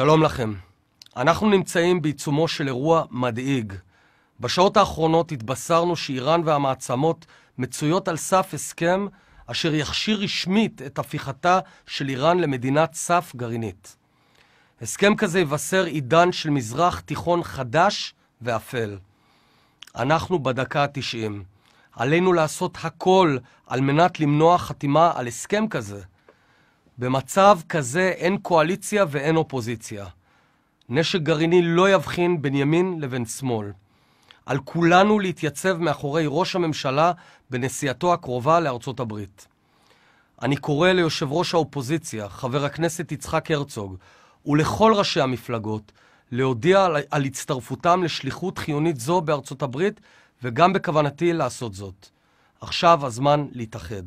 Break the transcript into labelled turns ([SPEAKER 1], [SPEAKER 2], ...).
[SPEAKER 1] שלום לכם. אנחנו נמצאים בעיצומו של אירוע מדאיג. בשעות האחרונות התבשרנו שאיראן והמעצמות מצויות על סף הסכם אשר יכשיר רשמית את הפיכתה של איראן למדינת סף גרעינית. הסכם כזה יבשר עידן של מזרח תיכון חדש ואפל. אנחנו בדקה ה-90. עלינו לעשות הכל על מנת למנוע חתימה על הסכם כזה. במצב כזה אין קואליציה ואין אופוזיציה. נשק גרעיני לא יבחין בין ימין לבין שמאל. על כולנו להתייצב מאחורי ראש הממשלה בנסיעתו הקרובה לארצות הברית. אני קורא ליושב ראש האופוזיציה, חבר הכנסת יצחק הרצוג, ולכל ראשי המפלגות, להודיע על, על הצטרפותם לשליחות חיונית זו בארצות הברית, וגם בכוונתי לעשות זאת. עכשיו הזמן להתאחד.